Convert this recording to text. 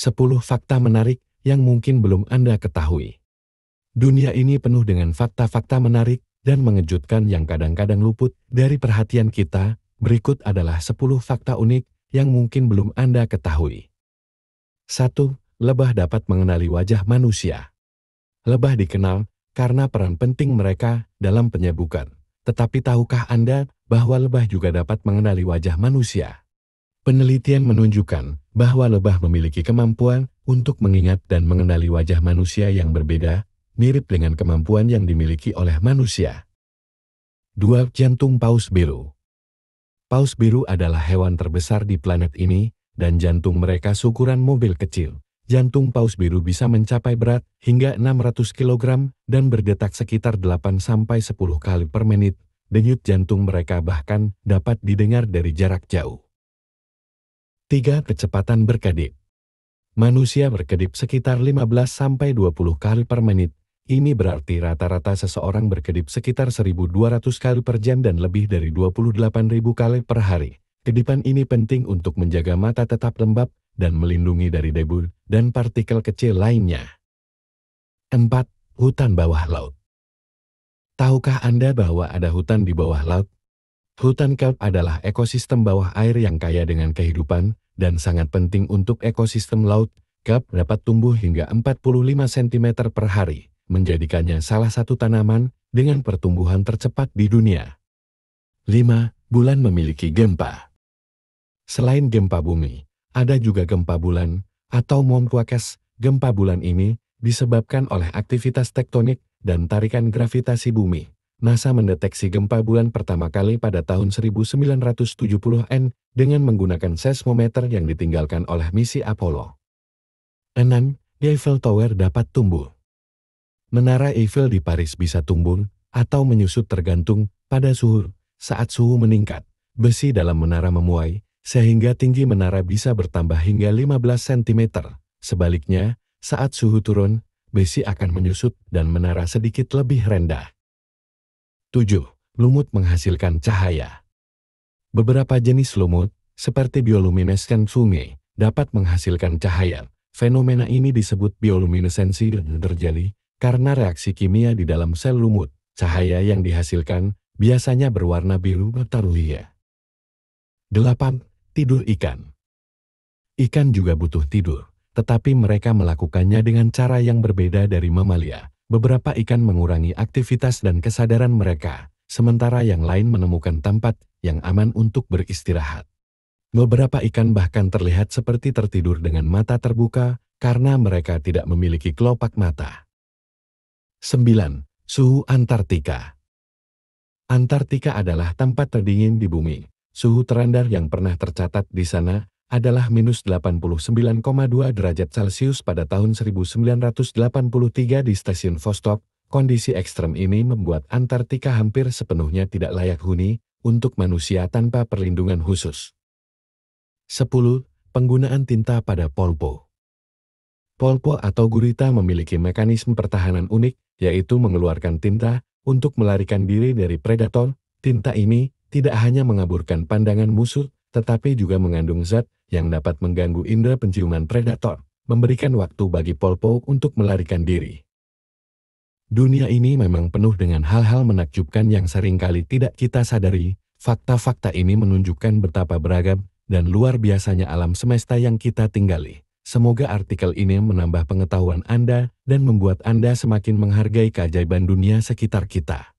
10 fakta menarik yang mungkin belum Anda ketahui. Dunia ini penuh dengan fakta-fakta menarik dan mengejutkan yang kadang-kadang luput dari perhatian kita. Berikut adalah 10 fakta unik yang mungkin belum Anda ketahui. 1. Lebah dapat mengenali wajah manusia. Lebah dikenal karena peran penting mereka dalam penyebukan. Tetapi tahukah Anda bahwa lebah juga dapat mengenali wajah manusia? Penelitian menunjukkan bahwa lebah memiliki kemampuan untuk mengingat dan mengenali wajah manusia yang berbeda, mirip dengan kemampuan yang dimiliki oleh manusia. 2. Jantung paus biru Paus biru adalah hewan terbesar di planet ini, dan jantung mereka seukuran mobil kecil. Jantung paus biru bisa mencapai berat hingga 600 kg dan berdetak sekitar 8-10 kali per menit. Denyut jantung mereka bahkan dapat didengar dari jarak jauh. 3. Kecepatan berkedip Manusia berkedip sekitar 15-20 kali per menit. Ini berarti rata-rata seseorang berkedip sekitar 1.200 kali per jam dan lebih dari 28.000 kali per hari. Kedipan ini penting untuk menjaga mata tetap lembab dan melindungi dari debu dan partikel kecil lainnya. 4. Hutan bawah laut Tahukah Anda bahwa ada hutan di bawah laut? Hutan kelp adalah ekosistem bawah air yang kaya dengan kehidupan dan sangat penting untuk ekosistem laut. Kelp dapat tumbuh hingga 45 cm per hari, menjadikannya salah satu tanaman dengan pertumbuhan tercepat di dunia. 5. Bulan memiliki gempa Selain gempa bumi, ada juga gempa bulan, atau Momquakes. Gempa bulan ini disebabkan oleh aktivitas tektonik dan tarikan gravitasi bumi. NASA mendeteksi gempa bulan pertama kali pada tahun 1970-an dengan menggunakan seismometer yang ditinggalkan oleh misi Apollo. 6. Eiffel Tower dapat tumbuh. Menara Eiffel di Paris bisa tumbuh atau menyusut tergantung pada suhu. Saat suhu meningkat, besi dalam menara memuai, sehingga tinggi menara bisa bertambah hingga 15 cm. Sebaliknya, saat suhu turun, besi akan menyusut dan menara sedikit lebih rendah. 7. Lumut menghasilkan cahaya. Beberapa jenis lumut, seperti bioluminescent fungi, dapat menghasilkan cahaya. Fenomena ini disebut bioluminesensi dan terjadi karena reaksi kimia di dalam sel lumut. Cahaya yang dihasilkan biasanya berwarna biru batarulia. 8 tidur ikan. Ikan juga butuh tidur, tetapi mereka melakukannya dengan cara yang berbeda dari mamalia. Beberapa ikan mengurangi aktivitas dan kesadaran mereka, sementara yang lain menemukan tempat yang aman untuk beristirahat. Beberapa ikan bahkan terlihat seperti tertidur dengan mata terbuka karena mereka tidak memiliki kelopak mata. 9. Suhu Antartika Antartika adalah tempat terdingin di bumi, Suhu terendah yang pernah tercatat di sana adalah minus 89,2 derajat Celcius pada tahun 1983 di stasiun Vostok. Kondisi ekstrem ini membuat Antartika hampir sepenuhnya tidak layak huni untuk manusia tanpa perlindungan khusus. 10. Penggunaan tinta pada polpo Polpo atau gurita memiliki mekanisme pertahanan unik, yaitu mengeluarkan tinta untuk melarikan diri dari predator. Tinta ini tidak hanya mengaburkan pandangan musuh, tetapi juga mengandung zat yang dapat mengganggu indera penciuman predator, memberikan waktu bagi polpo untuk melarikan diri. Dunia ini memang penuh dengan hal-hal menakjubkan yang sering kali tidak kita sadari. Fakta-fakta ini menunjukkan betapa beragam dan luar biasanya alam semesta yang kita tinggali. Semoga artikel ini menambah pengetahuan Anda dan membuat Anda semakin menghargai keajaiban dunia sekitar kita.